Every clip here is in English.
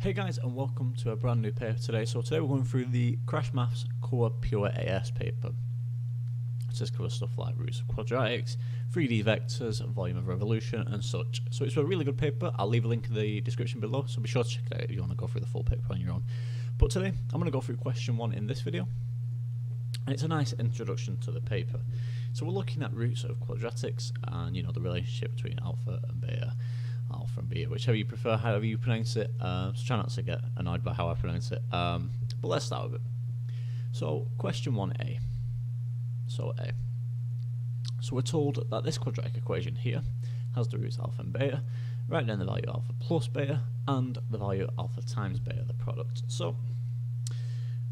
Hey guys and welcome to a brand new paper today. So today we're going through the CrashMaths Core Pure AS paper. It says cover stuff like roots of quadratics, 3D vectors, volume of revolution and such. So it's a really good paper. I'll leave a link in the description below so be sure to check it out if you want to go through the full paper on your own. But today I'm going to go through question one in this video. And it's a nice introduction to the paper. So we're looking at roots of quadratics and you know the relationship between alpha and beta alpha and beta, whichever you prefer, however you pronounce it. Uh, so try not to get annoyed by how I pronounce it. Um, but let's start with it. So, question 1a. So, A. So, we're told that this quadratic equation here has the roots alpha and beta, write down the value alpha plus beta, and the value alpha times beta, the product. So,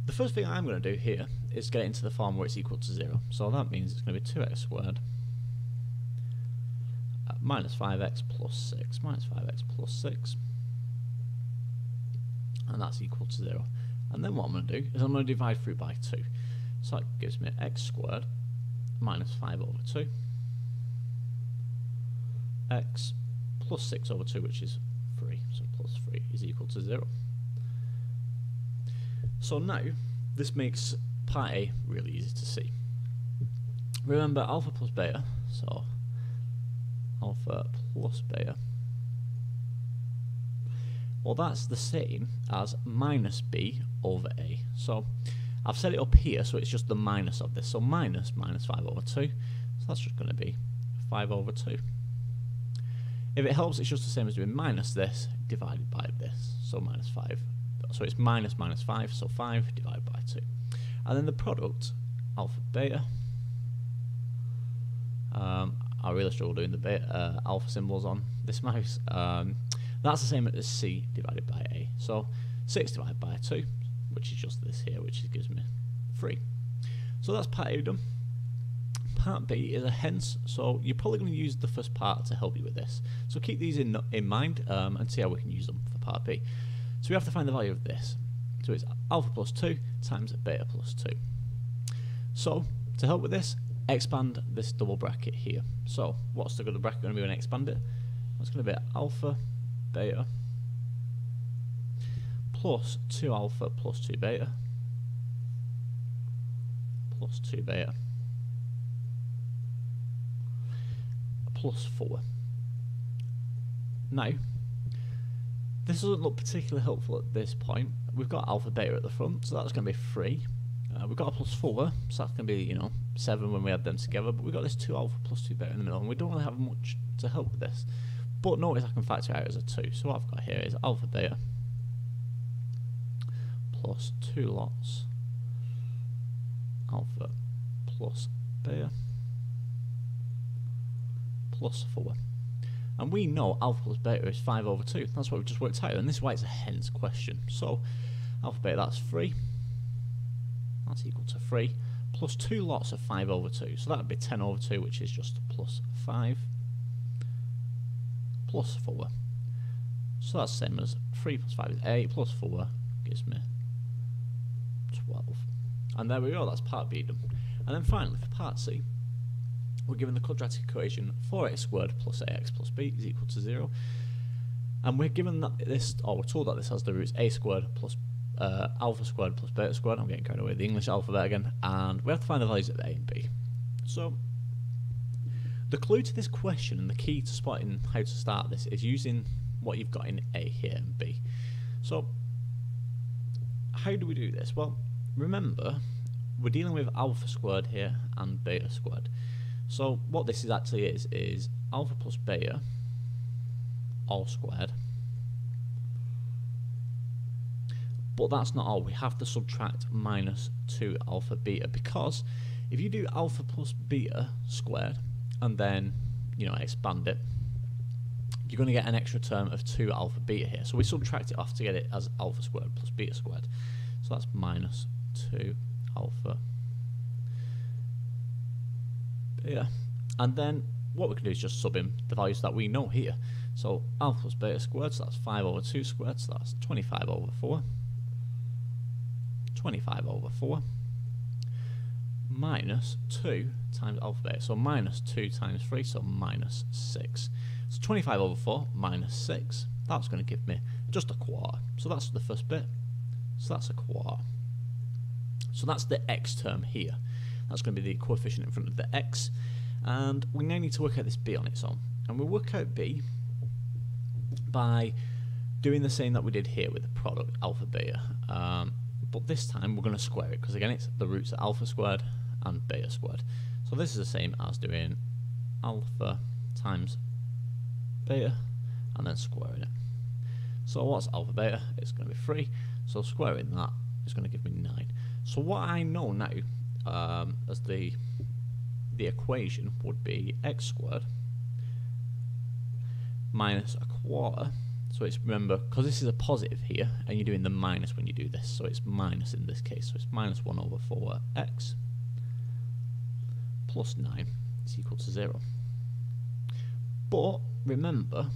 the first thing I'm going to do here is get into the form where it's equal to 0. So, that means it's going to be 2x squared minus 5x plus 6, minus 5x plus 6, and that's equal to 0. And then what I'm going to do is I'm going to divide through by 2. So that gives me x squared minus 5 over 2, x plus 6 over 2, which is 3, so plus 3 is equal to 0. So now, this makes pi A really easy to see. Remember alpha plus beta, so alpha plus beta. Well, that's the same as minus b over a. So I've set it up here, so it's just the minus of this. So minus minus 5 over 2. So that's just going to be 5 over 2. If it helps, it's just the same as doing minus this divided by this. So minus 5. So it's minus minus 5, so 5 divided by 2. And then the product, alpha beta. Um, I really struggle doing the bit, uh, alpha symbols on this mouse. Um, that's the same as C divided by A. So 6 divided by 2, which is just this here, which gives me 3. So that's part A done. Part B is a hence, so you're probably going to use the first part to help you with this. So keep these in, in mind um, and see how we can use them for part B. So we have to find the value of this. So it's alpha plus 2 times beta plus 2. So to help with this, expand this double bracket here. So what's the double bracket going to be when I expand it? It's going to be alpha, beta, plus 2 alpha plus 2 beta, plus 2 beta, plus 4. Now, this doesn't look particularly helpful at this point. We've got alpha beta at the front, so that's going to be 3. Uh, we've got a plus 4, so that's going to be, you know, 7 when we add them together, but we've got this 2 alpha plus 2 beta in the middle, and we don't really have much to help with this. But notice I can factor out as a 2, so what I've got here is alpha beta plus 2 lots alpha plus beta plus 4. And we know alpha plus beta is 5 over 2. That's what we just worked out, and this is why it's a hence question. So, alpha beta, that's 3 that's equal to 3, plus 2 lots of 5 over 2, so that would be 10 over 2, which is just plus 5, plus 4. So that's the same as 3 plus 5 is 8, plus 4 gives me 12. And there we go, that's part B done. And then finally, for part C, we're given the quadratic equation 4x squared plus ax plus b is equal to 0. And we're given that this, or we're told that this has the roots a squared plus uh, alpha squared plus beta squared. I'm getting carried away with the English alphabet again. And we have to find the values of A and B. So, the clue to this question and the key to spotting how to start this is using what you've got in A here and B. So, how do we do this? Well, remember, we're dealing with alpha squared here and beta squared. So, what this is actually is, is alpha plus beta all squared But that's not all. We have to subtract minus 2 alpha beta because if you do alpha plus beta squared and then, you know, expand it, you're going to get an extra term of 2 alpha beta here. So we subtract it off to get it as alpha squared plus beta squared. So that's minus 2 alpha beta. And then what we can do is just sub in the values that we know here. So alpha plus beta squared, so that's 5 over 2 squared, so that's 25 over 4. 25 over 4 minus 2 times alpha beta. So minus 2 times 3, so minus 6. So 25 over 4 minus 6, that's going to give me just a quarter. So that's the first bit. So that's a quarter. So that's the x term here. That's going to be the coefficient in front of the x. And we now need to work out this b on its own. And we'll work out b by doing the same that we did here with the product alpha beta. Um, but this time we're going to square it because again it's the roots of alpha squared and beta squared. So this is the same as doing alpha times beta and then squaring it. So what's alpha beta? It's going to be 3. So squaring that is going to give me 9. So what I know now um, as the the equation would be x squared minus a quarter. So it's remember because this is a positive here, and you're doing the minus when you do this. So it's minus in this case. So it's minus one over four x plus nine is equal to zero. But remember,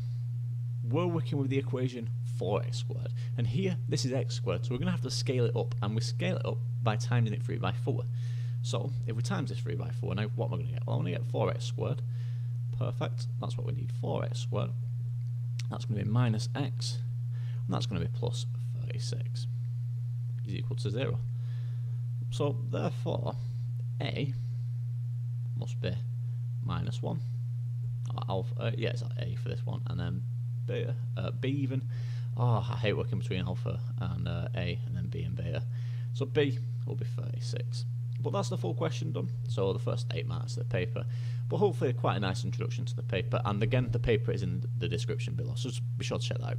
we're working with the equation 4x squared. And here, this is x squared, so we're going to have to scale it up, and we scale it up by timing it 3 by 4. So, if we times this 3 by 4, now what am I going to get? Well, I'm going to get 4x squared. Perfect, that's what we need, 4x squared. That's going to be minus x, and that's going to be plus 36 is equal to 0. So, therefore, a must be minus 1. alpha, uh, yeah, it's a for this one, and then beta, uh, b even. Oh, I hate working between alpha and uh, a, and then b and beta. So b will be 36. But that's the full question done. So the first eight marks of the paper. But hopefully quite a nice introduction to the paper. And again, the paper is in the description below, so just be sure to check that out.